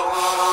Oh.